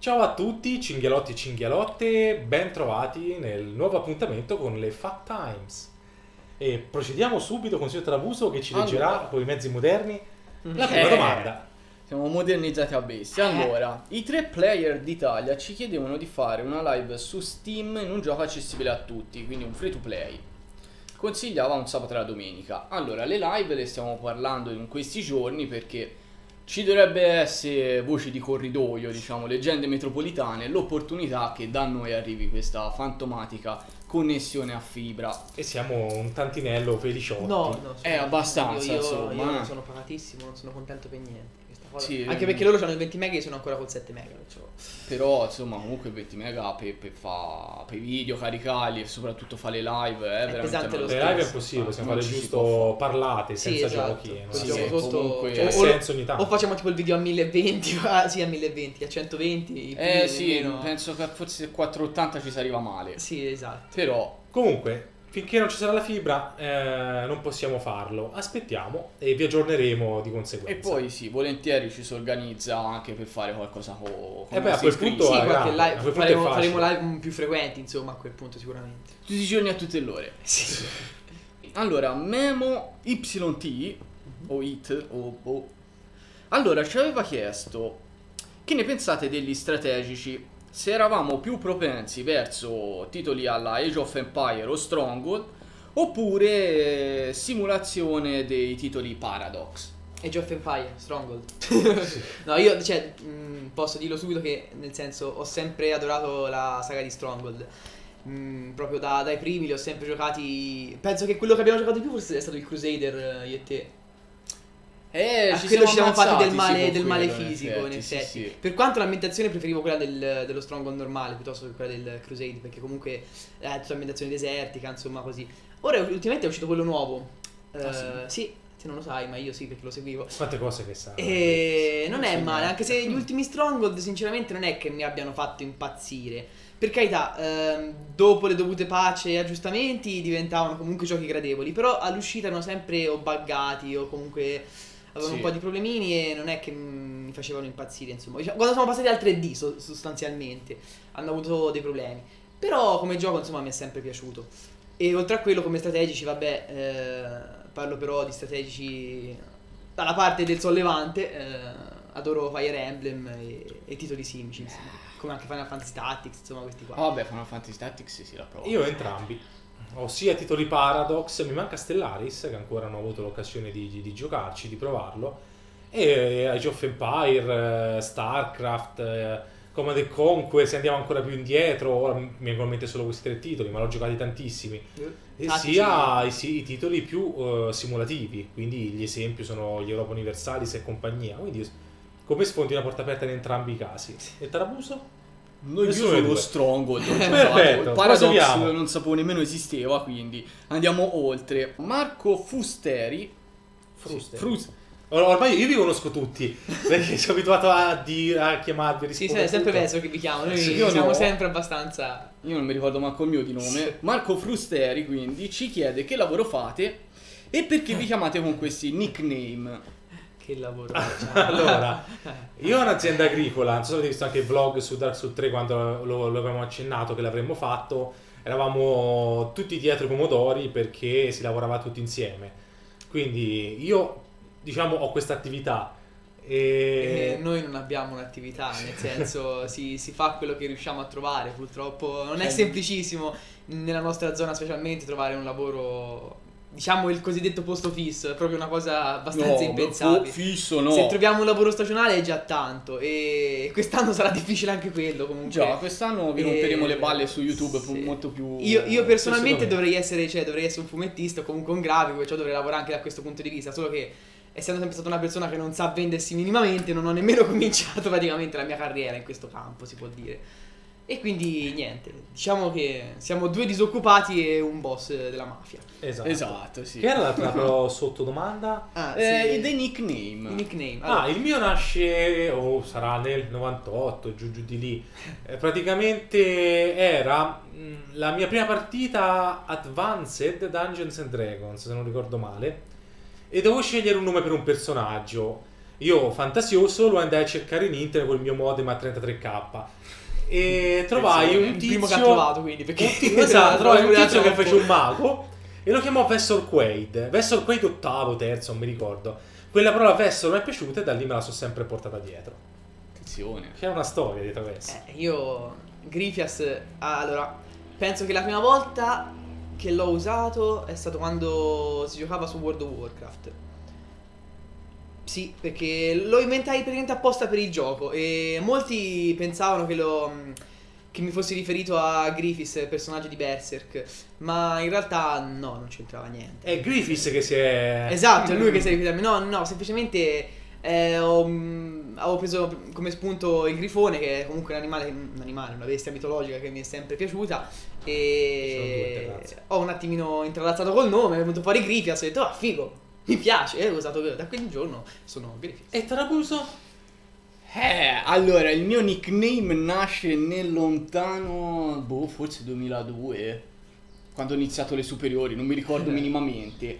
Ciao a tutti, cinghialotti e cinghialotte, ben trovati nel nuovo appuntamento con le Fat Times. E procediamo subito con il signor Trabuso che ci leggerà Allora. con i mezzi moderni la prima Eh. domanda. Siamo modernizzati a bestia. Allora, i tre player d'Italia ci chiedevano di fare una live su Steam in un gioco accessibile a tutti, quindi un free to play. Consigliava un sabato e la domenica. Allora, le live le stiamo parlando in questi giorni perché ci dovrebbe essere voci di corridoio, diciamo, leggende metropolitane, l'opportunità che da noi arrivi questa fantomatica connessione a fibra. E siamo un tantinello feliciotti. No, no. Eh, abbastanza, io, io, insomma, Io sono pagatissimo, non sono contento per niente. Sì, Anche mm. perché loro hanno il 20 mega e sono ancora col 7 mega. perciò- Però insomma comunque 20 mega per, per fa per i video, caricarli e soprattutto fare le live è, veramente pesante lo Le live è stesso. impossibile, possiamo Non fare giusto parlate Sì, senza esatto. giochi. non Col Sì, sotto. comunque- cioè, Ha o, senso ogni tanto. o facciamo tipo il video a 1020, ah, sì, a 1020, a 120. Eh più, sì, meno. penso che forse a 480 ci si arriva male. Sì, esatto. Però Comunque, finché non ci sarà la fibra, eh, non possiamo farlo. Aspettiamo e vi aggiorneremo di conseguenza. e poi sì, volentieri ci si organizza anche per fare qualcosa con, con Eh beh, a quel punto-. Sì, grande, a live, quel punto faremo, facile. faremo live più frequenti, insomma, a quel punto sicuramente. tutti i giorni a tutte le ore. Sì. Allora, Memo YT o IT o o- Allora, ci aveva chiesto che ne pensate degli strategici? Se eravamo più propensi verso titoli alla Age of Empire o Stronghold oppure eh, simulazione dei titoli Paradox. Age of Empire, Stronghold. no, io cioè, mh, posso dirlo subito che nel senso ho sempre adorato la saga di Stronghold. Mm, proprio da- dai primi li ho sempre giocati. Penso che quello che abbiamo giocato di più forse è stato il Crusader, eh, io e te. Eh, A quello ci siamo fatti del male, del male quello, fisico, in sì, effetti. sì, sì. Per quanto l'ambientazione preferivo quella del- dello Stronghold normale piuttosto che quella del Crusade, perché comunque è tutta ambientazione desertica, insomma così. Ora ultimamente è uscito quello nuovo. Ah, sì? Eh, sì, se non lo sai, ma io sì perché lo seguivo. Quante cose che sa. E non Non è male, neanche. anche se gli ultimi Stronghold sinceramente non è che mi abbiano fatto impazzire. Per carità, ehm, dopo le dovute pace e aggiustamenti diventavano comunque giochi gradevoli, però all'uscita erano sempre o buggati o comunque avevano Sì. un po' di problemini e non è che mi facevano impazzire, insomma. Diciamo, Quando sono passati al 3D so- sostanzialmente hanno avuto dei problemi. Però come gioco insomma mi è sempre piaciuto. E oltre a quello come strategici, vabbè, eh, parlo però di strategici dalla parte del sollevante, eh, adoro Fire Emblem e, e titoli simili, insomma, come anche Final Fantasy Tactics, insomma questi qua. Vabbè, Final Fantasy Tactics sì, sì, la provo. Io entrambi. Ho sia titoli Paradox, mi manca Stellaris, che ancora non ho avuto l'occasione di, di- giocarci, di provarlo. E Age of Empire, eh, StarCraft, eh, Command and Conquer, se andiamo ancora più indietro, ora mi vengono in mente solo questi tre titoli, ma l'ho giocati tantissimi. E sia i, sì, i titoli più eh, simulativi, quindi gli esempi sono gli Europa Universalis e compagnia. Quindi come sfondi una porta aperta in entrambi i casi. E Tarabuso? No, io sono lo. Stronghold. Perfetto, Il Paradox proseguiamo. non sapevo nemmeno esisteva, quindi andiamo oltre. Marco Fusteri. Frusteri. Frus- Or- Ormai io vi conosco tutti perché sono abituato a, di- a chiamarvi a Sì, rispondere è sempre. Verso che vi chiamo, noi Sì, io siamo no. sempre abbastanza... Io non mi ricordo manco il mio di nome. Marco Frusteri, quindi, ci chiede che lavoro fate e perché vi chiamate con questi nickname. Che lavoro. allora, io ho un'azienda agricola, non so se avete visto anche il vlog su Dark Souls 3 quando lo, lo avevamo accennato che l'avremmo fatto, eravamo tutti dietro i pomodori perché si lavorava tutti insieme. Quindi io, diciamo, ho questa attività E e... noi non abbiamo un'attività, nel senso si, si fa quello che riusciamo a trovare, purtroppo non è Eh. semplicissimo nella nostra zona specialmente trovare un lavoro, diciamo il cosiddetto posto fisso, è proprio una cosa abbastanza No, impensabile. fisso no. Se troviamo un lavoro stagionale è già tanto e quest'anno sarà difficile anche quello comunque. Già, quest'anno vi Eh, romperemo le balle su YouTube sì. molto più... Io, io personalmente dovrei essere, cioè, dovrei essere un fumettista comunque un grafico, perciò dovrei lavorare anche da questo punto di vista, solo che essendo sempre stata una persona che non sa vendersi minimamente, non ho nemmeno cominciato praticamente la mia carriera in questo campo, si può dire. E quindi niente, diciamo che siamo due disoccupati e un boss della mafia. Esatto. Esatto, sì. Che era la, la però sottodomanda? Ah, Eh, sì. dei nickname. I nickname. Ah, Allora, il mio nasce, o sarà nel 98, giù giù di lì. Eh, praticamente era mh, la mia prima partita Advanced Dungeons and Dragons, se non ricordo male. E dovevo scegliere un nome per un personaggio. Io, fantasioso, lo andai a cercare in internet col mio modem a 33k. E trovai un tizio... primo che ha trovato, quindi, perché... Un tizio, esatto, trovai un tizio che fece un mago e lo chiamò Vessor Quaid. Vessor Quaid ottavo, terzo, non mi ricordo. Quella parola Vessor mi è piaciuta e da lì me la sono sempre portata dietro. Attenzione. C'è una storia dietro questo. Eh, io Grifias allora penso che la prima volta che l'ho usato è stato quando si giocava su World of Warcraft. Sì, perché lo inventai praticamente apposta per il gioco e molti pensavano che lo che mi fossi riferito a Griffiths, personaggio di Berserk, ma in realtà no, non c'entrava niente. È Griffiths che si è... Esatto, è lui che si riferisce a me. No, no, semplicemente eh, ho, avevo preso come spunto il grifone, che è comunque un animale, un animale, una bestia mitologica che mi è sempre piaciuta. E ho un attimino intralazzato col nome, è venuto fuori Grifias e ho detto, ah, figo, mi piace. E ho usato da quel giorno sono Grifias. E Tarabuso? Eh, allora, il mio nickname nasce nel lontano, boh, forse 2002, quando ho iniziato le superiori, non mi ricordo minimamente.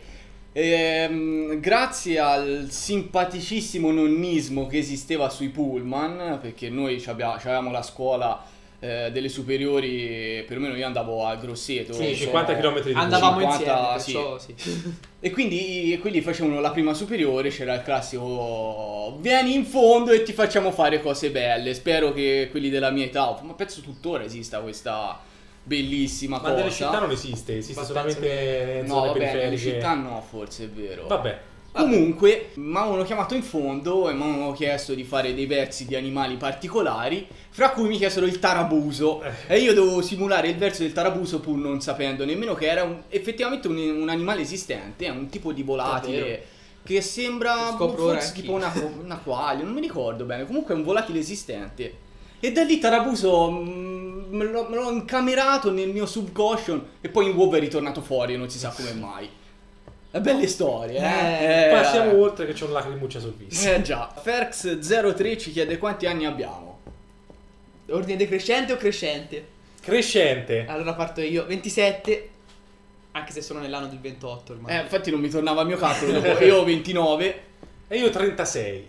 Ehm, grazie al simpaticissimo nonnismo che esisteva sui pullman, perché noi avevamo la scuola eh, delle superiori, perlomeno io andavo a Grosseto. Sì, sono- 50 km di Andavamo 50, insieme, sì. perciò sì. E quindi e quelli facevano la prima superiore, c'era il classico vieni in fondo e ti facciamo fare cose belle. Spero che quelli della mia età, ma penso tuttora esista questa bellissima Ma cosa. nelle città non esiste, esiste Ma solamente nelle No, vabbè, nelle città no, forse è vero. Vabbè, Comunque, mi avevano chiamato in fondo e mi avevano chiesto di fare dei versi di animali particolari, fra cui mi chiesero il tarabuso. E io dovevo simulare il verso del tarabuso pur non sapendo nemmeno che era un- effettivamente un, un animale esistente, è un tipo di volatile che sembra forse tipo una, un aquario, non mi ricordo bene, comunque è un volatile esistente. E da lì Tarabuso mm, me l'ho, me l'ho incamerato nel mio subconscious e poi in WoW è ritornato fuori non si sa come mai. È belle storie, eh. Eh, passiamo eh. oltre che c'ho una lacrimuccia sul viso. Eh già, Ferx03 ci chiede quanti anni abbiamo. Ordine decrescente o crescente? Crescente. Allora parto io, 27, anche se sono nell'anno del 28 ormai. Eh, infatti non mi tornava il mio calcolo, dopo io ho 29. E io 36.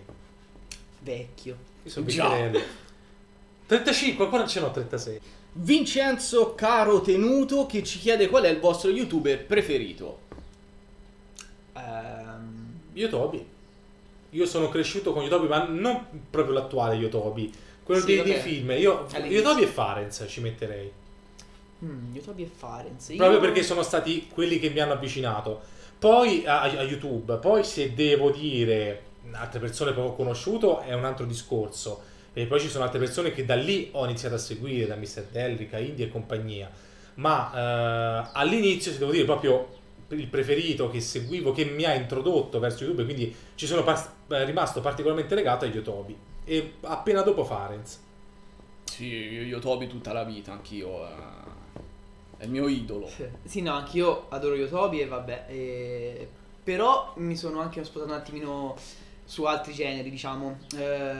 Vecchio. Io sono Già. vecchierello. 35, ancora ce n'ho 36. Vincenzo Caro Tenuto che ci chiede qual è il vostro youtuber preferito. Ehm, Yotobi. Io sono cresciuto con Yotobi, ma non proprio l'attuale Yotobi. Quello Sì, dei, dei film. Io. Yotobi e Farenz ci metterei. mm, Yotobi e Farenz. Io- Proprio perché sono stati quelli che mi hanno avvicinato. Poi a, a YouTube, poi se devo dire altre persone poco conosciuto è un altro discorso. E poi ci sono altre persone che da lì ho iniziato a seguire, da Mr. Delrica, Indie e compagnia. Ma eh, all'inizio, se devo dire proprio il preferito che seguivo, che mi ha introdotto verso YouTube, quindi ci sono pas- eh, rimasto particolarmente legato a Yotobi. E appena dopo Farenz. Sì, Yotobi tutta la vita, anch'io. eh, È il mio idolo. Sì, no, anch'io adoro Yotobi e vabbè. eh, però mi sono anche spostato un attimino su altri generi, diciamo. Eh,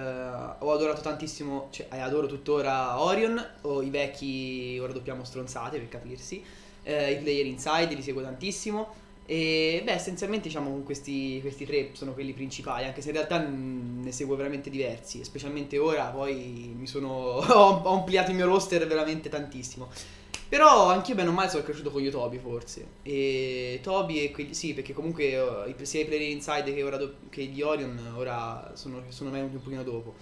ho adorato tantissimo, cioè eh, adoro tuttora Orion o i vecchi, ora doppiamo stronzate per capirsi. Eh, I player inside li seguo tantissimo. E beh, essenzialmente diciamo questi, questi tre sono quelli principali, anche se in realtà mm, ne seguo veramente diversi, specialmente ora poi mi sono ho ampliato il mio roster veramente tantissimo. Però anch'io bene o male sono cresciuto con Yotobi forse. E Toby e quelli. Sì, perché comunque eh, sia i player inside che, ora do- che gli Orion ora sono, sono venuti un pochino dopo.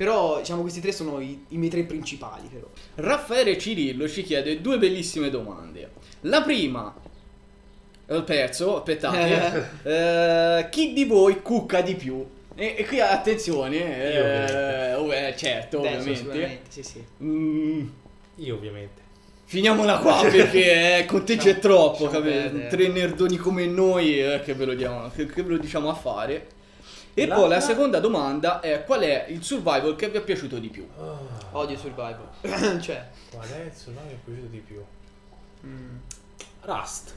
Però diciamo questi tre sono i, i miei tre principali però. Raffaele Cirillo ci chiede due bellissime domande. La prima, ho perso, aspettate. Eh, chi di voi cucca di più? E, e qui attenzione, Io, eh, eh, certo, Adesso, ovviamente. sì, sì. Mm, Io ovviamente. finiamola qua perché eh, con te c'è troppo, capito? Tre nerdoni come noi eh, che, ve lo diamo, che, che ve lo diciamo a fare. E La- poi la seconda domanda è qual è il survival che vi è piaciuto di più? Ah, Odio Survival. cioè. Adesso no, mi è piaciuto di più. mm, Rust.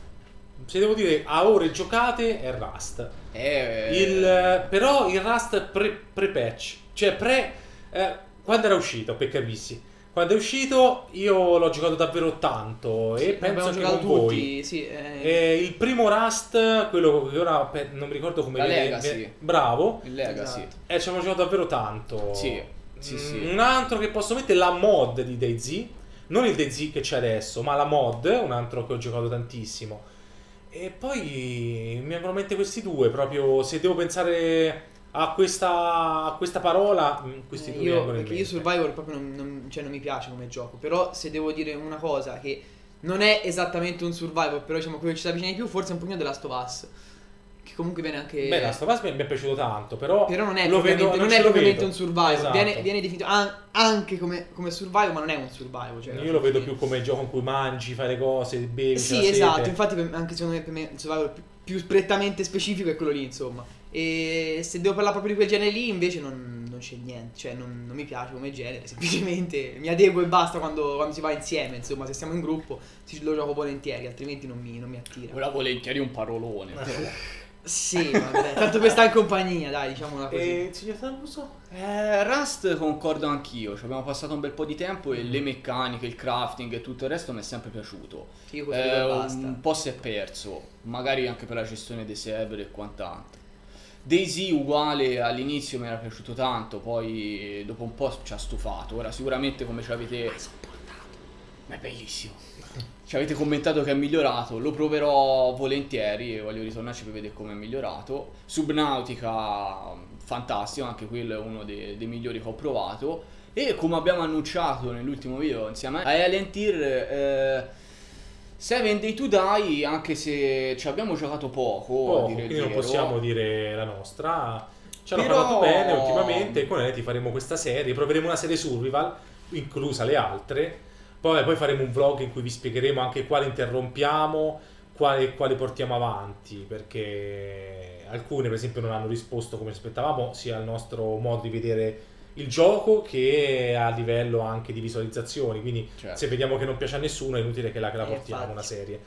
Se devo dire a ore giocate è Rust. Eh, Il, però il Rust pre- pre-patch, cioè pre... eh, quando era uscito, per capissi. Quando è uscito io l'ho giocato davvero tanto e penso Abbiamo che giocato con voi. tutti, sì. eh, il primo Rust, quello che ora non mi ricordo come La viene- Legacy. Bravo. Il Legacy. Esatto. E ci abbiamo giocato davvero tanto. Sì, sì, sì. Mm, Un altro che posso mettere la mod di DayZ. Non il DayZ che c'è adesso, ma la mod, un altro che ho giocato tantissimo. E poi mi vengono in mente questi due, proprio se devo pensare a questa, a questa parola, mm, questi Eh, due io, perché io Survivor proprio non, non- cioè non mi piace come gioco. Però se devo dire una cosa che non è esattamente un Survivor, però diciamo quello che ci si avvicina di più, forse è un pochino Last of Us. Che comunque viene anche. Beh, la Stovaz mi mi è piaciuto tanto, però, Però non è lo propriamente, vedo, non ce è propriamente un survival. Esatto. Viene, viene definito an- anche come, come survival, ma non è un survival. Cioè, Io lo vedo più come gioco in cui mangi, fai le cose, bevi. Sì, esatto. sete. Infatti, anche secondo me, per me il survival più, più prettamente specifico è quello lì, insomma. E se devo parlare proprio di quel genere lì, invece, non, non c'è niente. Cioè, non, non mi piace come genere. Semplicemente mi adeguo e basta quando, quando si va insieme. Insomma, se siamo in gruppo, si- lo gioco volentieri, altrimenti non mi, non mi attira. Ora volentieri un parolone. Sì, vabbè. Tanto per stare in compagnia, dai, diciamola così. E il signor Tamuso? Eh, Rust concordo anch'io, ci abbiamo passato un bel po' di tempo Mm. e le meccaniche, il crafting e tutto il resto mi è sempre piaciuto. Io così Eh, basta. un po' si è perso, magari anche per la gestione dei server e quant'altro. Daisy uguale all'inizio mi era piaciuto tanto, poi dopo un po' ci ha stufato. Ora sicuramente come ci avete... Ma è bellissimo. Ci avete commentato che è migliorato, lo proverò volentieri e voglio ritornarci per vedere come è migliorato. Subnautica, fantastico, anche quello è uno dei, dei migliori che ho provato. E come abbiamo annunciato nell'ultimo video insieme a Alien eh, Seven Day to Die, anche se ci abbiamo giocato poco, a Poco, dire il quindi non possiamo dire la nostra. Ci hanno Però- parlato bene ultimamente e con Eleti faremo questa serie. Proveremo una serie survival, inclusa le altre. Poi, poi faremo un vlog in cui vi spiegheremo anche quali interrompiamo, quali, quali portiamo avanti. Perché alcune, per esempio, non hanno risposto come aspettavamo, sia al nostro modo di vedere il gioco che a livello anche di visualizzazioni. Quindi, Certo. se vediamo che non piace a nessuno, è inutile che la, che la Eh, portiamo infatti. una serie.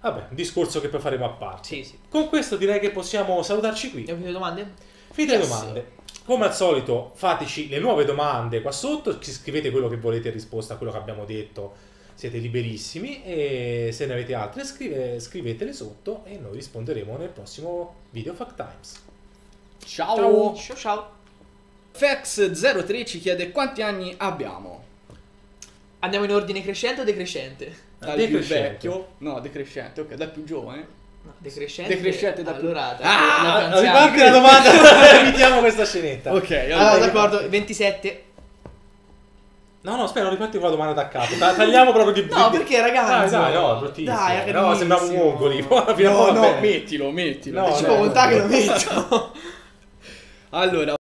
Vabbè, un discorso che poi faremo a parte. Sì, sì. Con questo direi che possiamo salutarci qui. Abbiamo delle domande? Finite le Yes. domande. Come al solito, fateci le nuove domande qua sotto. Scrivete quello che volete in risposta a quello che abbiamo detto. Siete liberissimi. E se ne avete altre, scrive- scrivetele sotto e noi risponderemo nel prossimo video Fact Times. Ciao! Ciao ciao. Fex03 ci chiede quanti anni abbiamo. Andiamo in ordine crescente o decrescente? Dal più Decrescente. vecchio? No, decrescente, ok, dal più giovane. No, decrescente. Decrescente da più- allora, Ah, più Riparte anziani. la domanda, evitiamo questa scenetta. Ok, Allora, Ah, d'accordo, 27. No, no, aspetta, non riparti con la domanda da capo. Ta- Tagliamo proprio di No, di- perché ragazzi? Dai, dai, no, bruttissimo. Dai, no, sembrava un fine No, no, mettilo, mettilo. No, Ci no, può no, contare che no. lo metto. Allora,